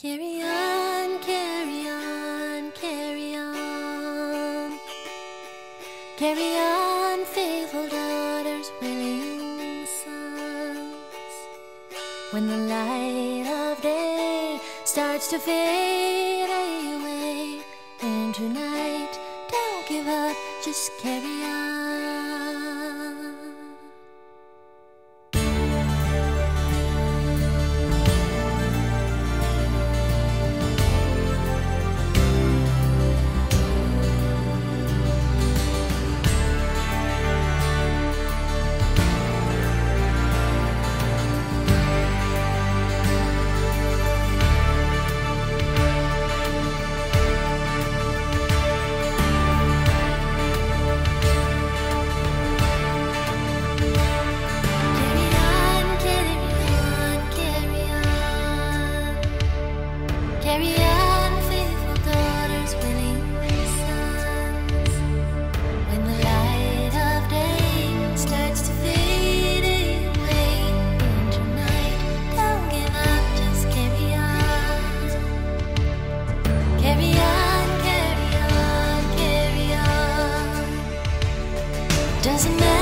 Carry on, carry on, carry on. Carry on, faithful daughters, willing sons. When the light of day starts to fade away into night, don't give up, just carry on. Carry on, faithful daughters, sons. When the light of day starts to fade away night, don't give up, just carry on. Carry on, carry on, carry on. Doesn't matter.